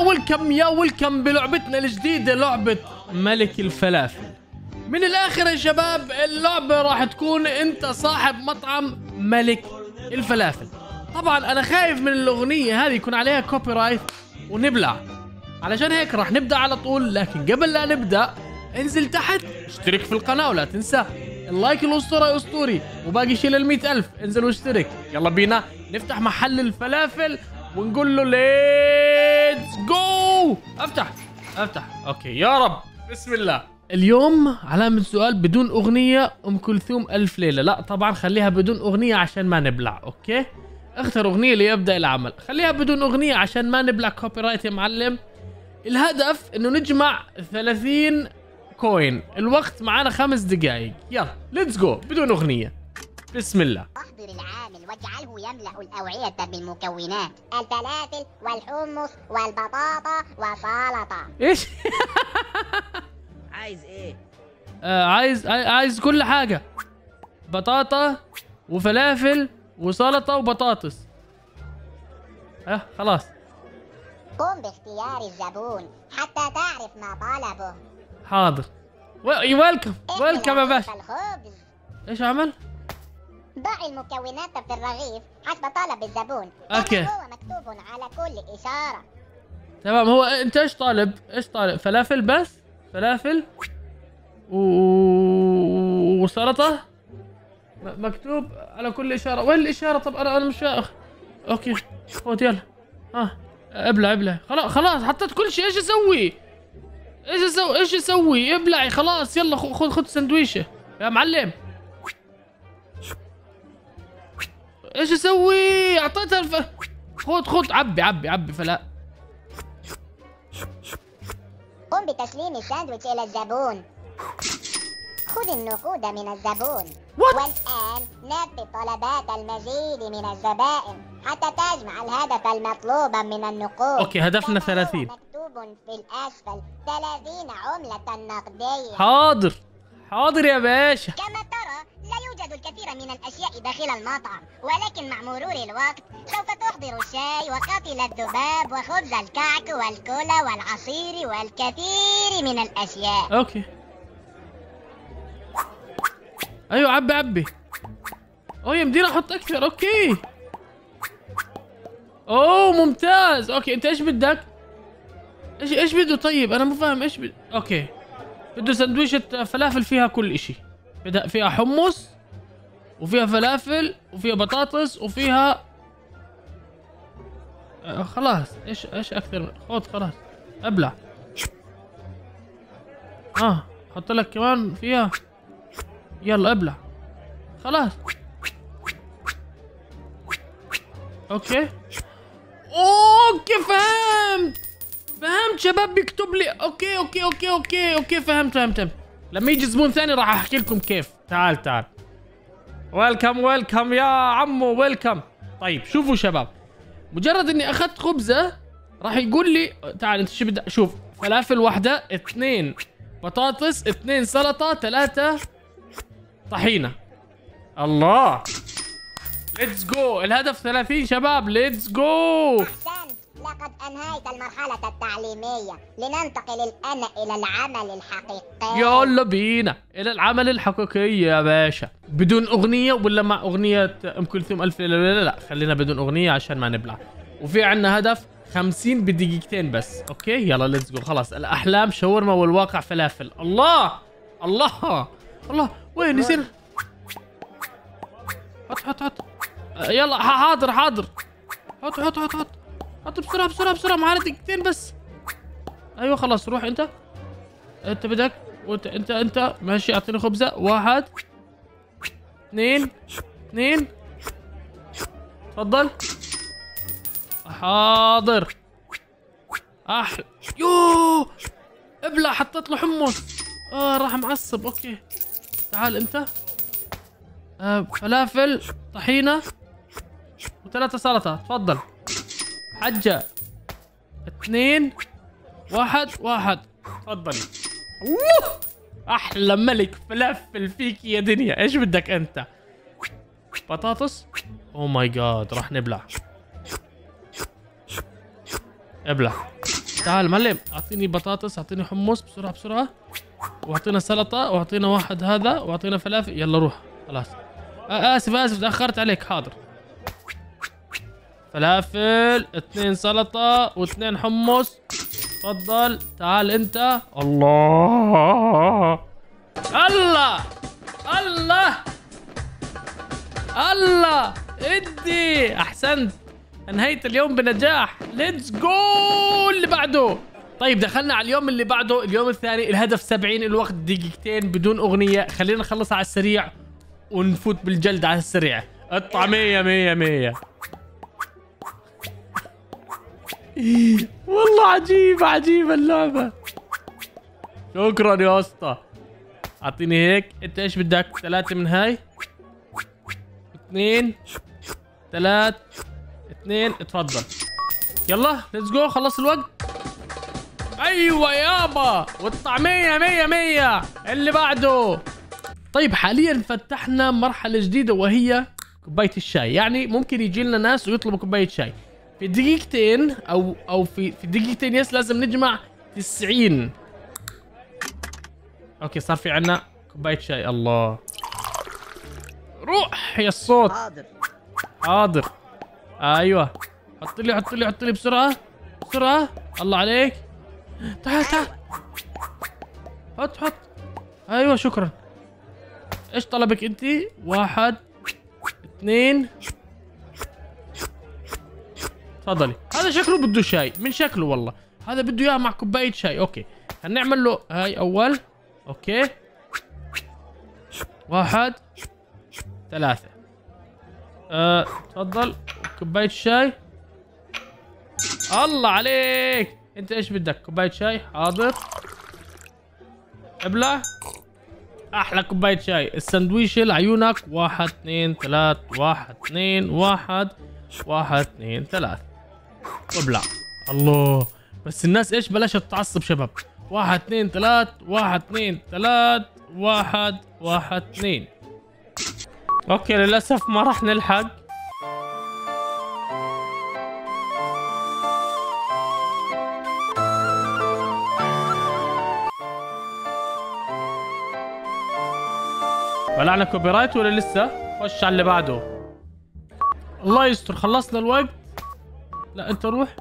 welcome يا welcome بلعبتنا الجديدة لعبة ملك الفلافل. من الآخر يا شباب اللعبة راح تكون أنت صاحب مطعم ملك الفلافل. طبعا أنا خايف من الأغنية هذه يكون عليها copyright ونبلع. علشان هيك راح نبدأ على طول لكن قبل لا نبدأ انزل تحت. اشترك في القناة ولا تنسى ال like الاسطوري أسطوري وباقي شيء لل ألف. انزل واشترك. يلا بينا نفتح محل الفلافل ونقول له let's go أفتح أفتح. okay يا رب. بسم الله. اليوم علامة سؤال بدون أغنية أم كلثوم ألف ليلة. لا طبعا خليها بدون أغنية عشان ما نبلع okay؟ اختر أغنية ليبدأ العمل. خليها بدون أغنية عشان ما نبلع copyright يا معلم. الهدف إنه نجمع 30 coin الوقت معانا خمس دقائق يلا let's go بدون أغنية. بسم الله. أحضر العامل واجعله يملأ الأوعية بالمكونات الفلافل والحمص والبطاطا وسلطة. إيش؟ عايز إيه؟ آه عايز عاي- عايز كل حاجة. بطاطا وفلافل وسلطة وبطاطس. آه خلاص. قم باختيار الزبون حتى تعرف ما طلبه. حاضر. ويلكم ويلكم يا باشا. الخبز. إيش عمل؟ ضع المكونات في الرغيف حسب طلب الزبون. كما هو مكتوب على كل إشارة. تمام هو أنت إيش طالب؟ إيش طالب؟ فلافل بس؟ فلافل؟ و... وسلطة؟ مكتوب على كل إشارة. وين الإشارة؟ طب أنا أنا مش فاهم أوكي. خذ يلا. ها ابلع ابلع. خلاص خلاص حطيت كل شيء. إيش أسوي؟ إيش أسوي إيش أسوي؟ ابلعي خلاص. يلا خذ خذ سندويشة. يا معلم. إيش أسوي؟ اعطيتها الف... خذ خذ عبي عبي عبي فلا. قم بتسليم الساندويتش إلى الزبون. خذ النقود من الزبون. What? والآن نفذ طلبات المزيد من الزبائن حتى تجمع الهدف المطلوب من النقود. okay، هدفنا كما هو 30. مكتوب في الأسفل 30 عملة نقدية. حاضر. حاضر يا باشا. كما يوجد الكثير من الأشياء داخل المطعم ولكن مع مرور الوقت سوف تحضر الشاي وقاتل الذباب وخبز الكعك والكولا والعصير والكثير من الأشياء. okay. أيوه عبي عبي. اوه يمدينا أحط أكثر okay. أوه ممتاز. okay أنت إيش بدك؟ إيش إيش بده؟ طيب أنا مو فاهم إيش بد... okay. بده سندويشة فلافل فيها كل إشي. بدها فيها حمص. وفيها فلافل وفيها بطاطس وفيها آه خلاص. إيش إيش أكثر؟ خذ خلاص. أبلع. آه حط لك كمان فيها. يلا أبلع. خلاص. Okay. Okay فهمت. فهمت شباب بيكتب لي. okay okay okay okay okay فهمت فهمت فهمت. لما يجي زبون ثاني راح أحكي لكم كيف. تعال تعال. welcome welcome يا عمو welcome طيب شوفوا شباب. مجرد إني أخذت خبزة راح يقول لي تعال أنت شو بدك؟ شوف فلافل واحدة اثنين. بطاطس اثنين. سلطة ثلاثة. طحينة. الله. let's go الهدف 30 شباب. ليتس جو أنهيت المرحلة التعليمية. لننتقل الآن إلى العمل الحقيقي. يلا بينا. إلى العمل الحقيقي يا باشا. بدون أغنية ولا مع أغنية أم كلثوم ألف ليلة؟ وليله لا خلينا بدون أغنية عشان ما نبلع. وفي عندنا هدف 50 بدقيقتين بس. okay? يلا let's go خلاص الأحلام شاورما والواقع فلافل. الله! الله! الله! وين نسينا حط حط حط يلا حاضر حاضر. حط حط حط حط حط بسرعة بسرعة بسرعة معنا دقيقتين بس. أيوه خلاص روح أنت. أنت بدك وأنت أنت أنت. ماشي أعطيني خبزة. واحد اثنين اثنين. تفضل. حاضر. أحلى يو ابلع حطيت له حمص. آه راح معصب. okay. تعال أنت. آه فلافل طحينة وثلاثة سلطة تفضل. حجة اثنين واحد واحد. تفضلي أوه! أحلى ملك فلافل فيك يا دنيا. إيش بدك أنت؟ بطاطس؟ أو ماي جاد راح نبلع. ابلع. تعال معلم أعطيني بطاطس أعطيني حمص. بسرعة بسرعة. وأعطينا سلطة وأعطينا واحد هذا وأعطينا فلافل. يلا روح. خلاص. آه آسف آسف تأخرت عليك. حاضر. فلافل اثنين سلطة واثنين حمص. تفضل تعال انت. الله. الله. الله. الله. ادي. أحسنت. انهيت اليوم بنجاح. let's go اللي بعده. طيب دخلنا على اليوم اللي بعده. اليوم الثاني. الهدف 70 الوقت دقيقتين بدون أغنية. خلينا نخلص على السريع ونفوت بالجلد على السريع. 100 100 100 والله عجيبة عجيبة اللعبة. شكرا يا أسطى. أعطيني هيك. أنت إيش بدك؟ ثلاثة من هاي؟ اثنين. ثلاث. اثنين. اتفضل. يلا let's go خلص الوقت. أيوه يابا. والطعمية مية مية. اللي بعده. طيب حاليا فتحنا مرحلة جديدة وهي كوباية الشاي. يعني ممكن يجي لنا ناس ويطلبوا كوباية شاي. في دقيقتين أو أو في في دقيقتين yes لازم نجمع 90 أوكي صار في عنا كوباية شاي. الله. روح يا الصوت. حاضر. حاضر. أيوه. حط لي حط لي حط لي بسرعة. بسرعة. الله عليك. تعال تعال. حط حط. أيوه شكرا. إيش طلبك أنت؟ واحد اثنين. تفضلي. هذا شكله بده شاي. من شكله والله. هذا بده إياه مع كوباية شاي. okay. هنعمل له هاي أول. okay. واحد. ثلاثة. أه تفضل. كوباية شاي. الله عليك. أنت إيش بدك؟ كوباية شاي؟ حاضر. ابلع أحلى كوباية شاي. السندويشة لعيونك. واحد اثنين ثلاث. واحد اثنين واحد. واحد اثنين ثلاث وابلع الله. بس الناس إيش بلاش تتعصب شباب. واحد اثنين ثلاث واحد اثنين ثلاث واحد واحد اثنين. أوكي للأسف ما راح نلحق. بلعنا copyright ولا لسه؟ خش على اللي بعده. الله يستر خلصنا الوقت. لا انت روح.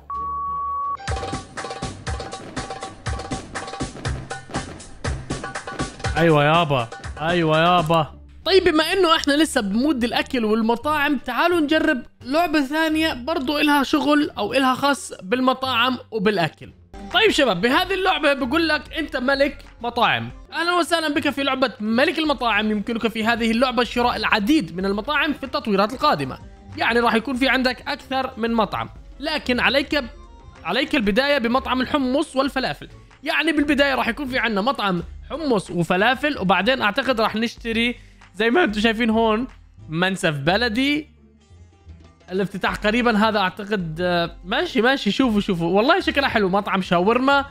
أيوه يابا أيوه يابا طيب بما إنه إحنا لسه ب mood الأكل والمطاعم تعالوا نجرب لعبة ثانية برضو إلها شغل أو إلها خاص بالمطاعم وبالأكل. طيب شباب بهذه اللعبة بقول لك أنت ملك مطاعم. أهلا وسهلا بك في لعبة ملك المطاعم. يمكنك في هذه اللعبة شراء العديد من المطاعم في التطويرات القادمة. يعني راح يكون في عندك أكثر من مطعم. لكن عليك عليك البداية بمطعم الحمص والفلافل. يعني بالبداية راح يكون في عندنا مطعم حمص وفلافل وبعدين أعتقد راح نشتري زي ما أنتم شايفين هون منسف بلدي. الافتتاح قريبا هذا أعتقد آه، ماشي ماشي شوفوا شوفوا. والله شكلها حلو مطعم شاورما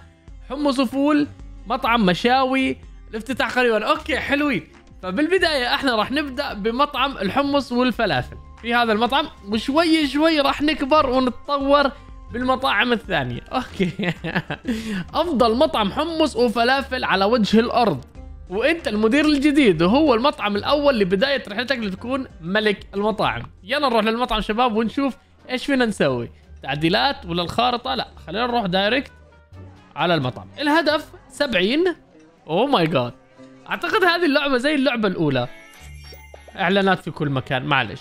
حمص وفول مطعم مشاوي الافتتاح قريبا. أوكي حلوين. فبالبداية إحنا راح نبدأ بمطعم الحمص والفلافل. في هذا المطعم وشوي شوي راح نكبر ونتطور بالمطاعم الثانية. okay. أفضل مطعم حمص وفلافل على وجه الأرض. وأنت المدير الجديد وهو المطعم الأول لبداية رحلتك لتكون ملك المطاعم. يلا نروح للمطعم شباب ونشوف إيش فينا نسوي. تعديلات ولا الخارطة؟ لا خلينا نروح direct على المطعم. الهدف 70 oh my god أعتقد هذه اللعبة زي اللعبة الأولى. إعلانات في كل مكان معلش.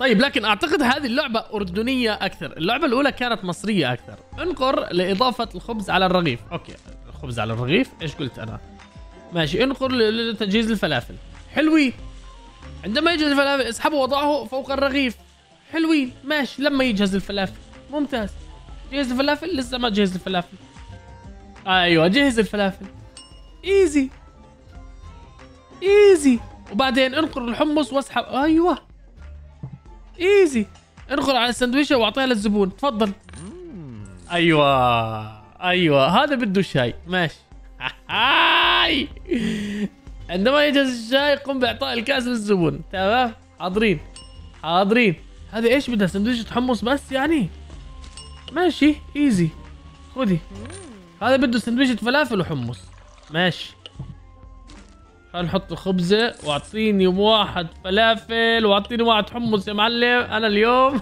طيب لكن أعتقد هذه اللعبة أردنية أكثر. اللعبة الأولى كانت مصرية أكثر. انقر لإضافة الخبز على الرغيف. okay الخبز على الرغيف. إيش قلت أنا؟ ماشي انقر لتجهيز الفلافل. حلوين عندما يجهز الفلافل اسحبه وضعه فوق الرغيف. حلوين ماشي لما يجهز الفلافل. ممتاز. جهز الفلافل؟ لسه ما جهز الفلافل. أيوه جهز الفلافل. easy easy وبعدين انقر الحمص واسحب. أيوه. easy انقر على السندويشة وأعطيها للزبون. تفضل. أيوه. أيوه. هذا بده الشاي ماشي. هاي. عندما يجهز الشاي قم بإعطاء الكاس للزبون. تمام؟ حاضرين. حاضرين. هذه إيش بدها؟ سندويشة حمص بس يعني؟ ماشي. ايزي خذي. هذا بده سندويشة فلافل وحمص. ماشي. خلينا نحط خبزة واعطيني واحد فلافل واعطيني واحد حمص يا معلم. أنا اليوم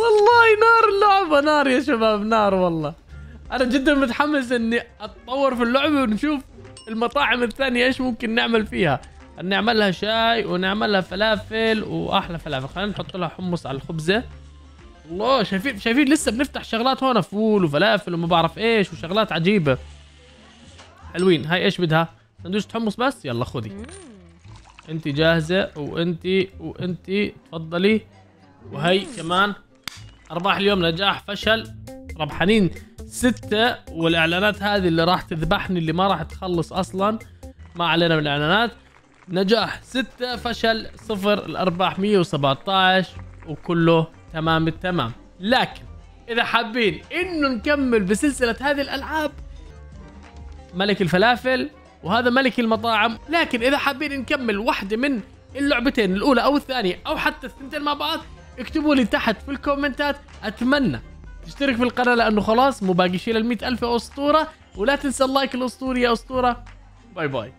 والله نار اللعبة نار يا شباب نار والله. أنا جدا متحمس إني أتطور في اللعبة ونشوف المطاعم الثانية إيش ممكن نعمل فيها. نعملها شاي ونعملها فلافل وأحلى فلافل. خلينا نحط لها حمص على الخبزة. الله شايفين شايفين لسه بنفتح شغلات هون فول وفلافل وما بعرف إيش وشغلات عجيبة. حلوين. هاي إيش بدها؟ سندويشة حمص بس؟ يلا خذي. انت جاهزة وانت وانت تفضلي. وهي كمان أرباح اليوم نجاح فشل ربحانين ستة. والإعلانات هذه اللي راح تذبحني اللي ما راح تخلص أصلا ما علينا من الإعلانات. نجاح ستة فشل صفر الأرباح 117 وكله تمام التمام. لكن إذا حابين إنه نكمل بسلسلة هذه الألعاب ملك الفلافل وهذا ملك المطاعم. لكن إذا حابين نكمل واحدة من اللعبتين الأولى أو الثانية أو حتى الثنتين مع بعض اكتبوا لي تحت في ال comments ات. أتمنى تشترك في القناة لأنه خلاص مو باقي شيء لل ألف يا أسطورة. ولا تنسى ال like الاسطوري يا أسطورة. bye bye.